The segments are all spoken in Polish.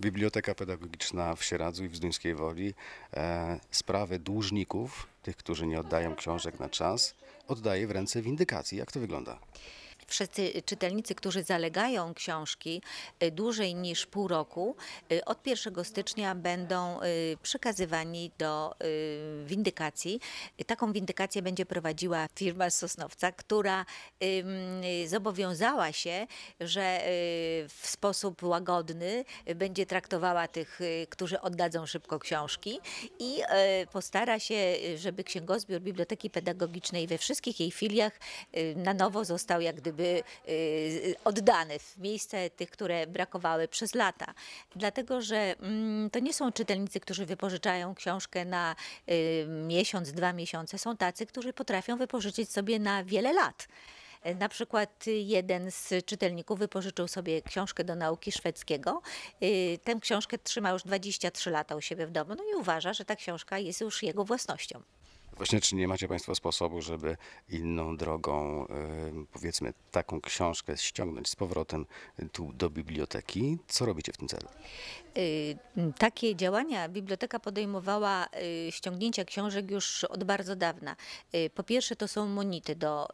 Biblioteka Pedagogiczna w Sieradzu i w Zduńskiej Woli e, sprawy dłużników, tych, którzy nie oddają książek na czas, oddaje w ręce windykacji. Jak to wygląda? Wszyscy czytelnicy, którzy zalegają książki y, dłużej niż pół roku, y, od 1 stycznia będą y, przekazywani do windykacji. Taką windykację będzie prowadziła firma Sosnowca, która zobowiązała się, że w sposób łagodny będzie traktowała tych, którzy oddadzą szybko książki i postara się, żeby księgozbiór Biblioteki Pedagogicznej we wszystkich jej filiach na nowo został jak gdyby y, oddany w miejsce tych, które brakowały przez lata. Dlatego, że mm, to nie są czytelnicy, którzy wypożyczają książkę na y, miesiąc, dwa miesiące. Są tacy, którzy potrafią wypożyczyć sobie na wiele lat. E, Na przykład jeden z czytelników wypożyczył sobie książkę do nauki szwedzkiego. Y, Tę książkę trzyma już 23 lata u siebie w domu no i uważa, że ta książka jest już jego własnością. Właśnie, czy nie macie Państwo sposobu, żeby inną drogą, powiedzmy, taką książkę ściągnąć z powrotem tu do biblioteki? Co robicie w tym celu? Y, Takie działania biblioteka podejmowała y, ściągnięcia książek już od bardzo dawna. Y, Po pierwsze to są monity do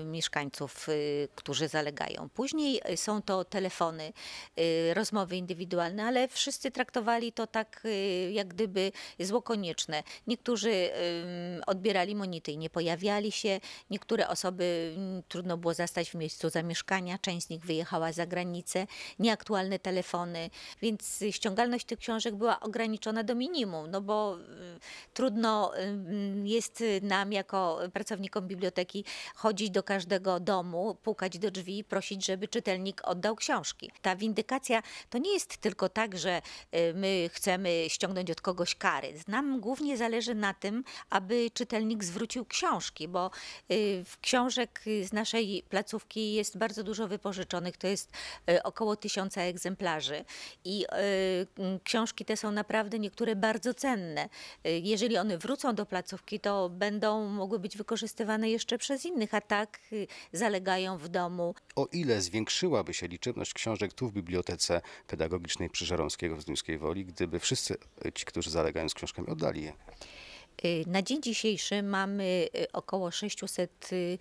y, mieszkańców, y, którzy zalegają. Później y, są to telefony, y, rozmowy indywidualne, ale wszyscy traktowali to tak y, jak gdyby zło konieczne. Niektórzy y, odbierali monity i nie pojawiali się, niektóre osoby mm, trudno było zastać w miejscu zamieszkania, część z nich wyjechała za granicę, nieaktualne telefony, więc ściągalność tych książek była ograniczona do minimum, no bo y, trudno y, jest nam jako pracownikom biblioteki chodzić do każdego domu, pukać do drzwi, prosić, żeby czytelnik oddał książki. Ta windykacja to nie jest tylko tak, że y, my chcemy ściągnąć od kogoś kary. Nam głównie zależy na tym, aby czytelnik zwrócił książki, bo y, w książek z naszej placówki jest bardzo dużo wypożyczonych, to jest y, około tysiąca egzemplarzy i y, książki te są naprawdę niektóre bardzo cenne. Jeżeli one wrócą do placówki, to będą mogły być wykorzystywane jeszcze przez innych, a tak zalegają w domu. O ile zwiększyłaby się liczebność książek tu w Bibliotece Pedagogicznej przy Żeromskiego w Zduńskiej Woli, gdyby wszyscy ci, którzy zalegają z książkami, oddali je? Y, Na dzień dzisiejszy mamy y, około 600 y,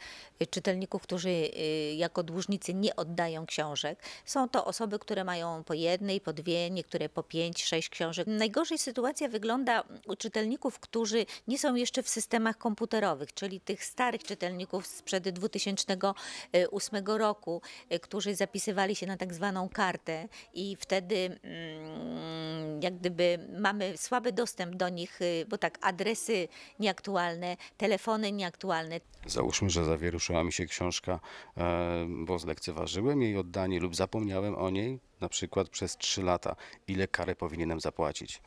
czytelników, którzy jako dłużnicy nie oddają książek. Są to osoby, które mają po jednej, po dwie, niektóre po pięć, sześć książek. Najgorzej sytuacja wygląda u czytelników, którzy nie są jeszcze w systemach komputerowych, czyli tych starych czytelników sprzed 2008 roku, którzy zapisywali się na tak zwaną kartę i wtedy mm, jak gdyby mamy słaby dostęp do nich, bo tak adresy nieaktualne, telefony nieaktualne. Załóżmy, że zawieruszyła mi się książka, e, bo zlekceważyłem jej oddanie lub zapomniałem o niej, na przykład przez 3 lata. Ile karę powinienem zapłacić?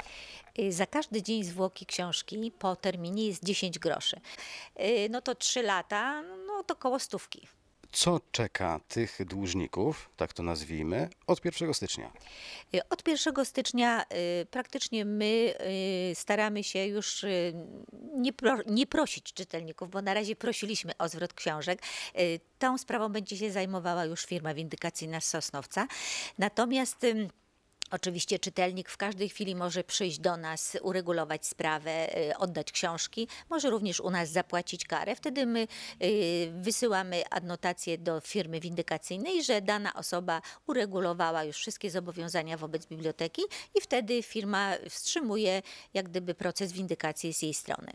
Y, Za każdy dzień zwłoki książki po terminie jest 10 groszy. Y, No to 3 lata, no to koło stówki. Co czeka tych dłużników, tak to nazwijmy, od 1 stycznia? Y, Od 1 stycznia y, praktycznie my y, staramy się już nie, pro, nie prosić czytelników, bo na razie prosiliśmy o zwrot książek. Tą sprawą będzie się zajmowała już firma windykacyjna Sosnowca. Natomiast Oczywiście czytelnik w każdej chwili może przyjść do nas, uregulować sprawę, y, oddać książki, może również u nas zapłacić karę. Wtedy my y, wysyłamy adnotację do firmy windykacyjnej, że dana osoba uregulowała już wszystkie zobowiązania wobec biblioteki i wtedy firma wstrzymuje jak gdyby proces windykacji z jej strony.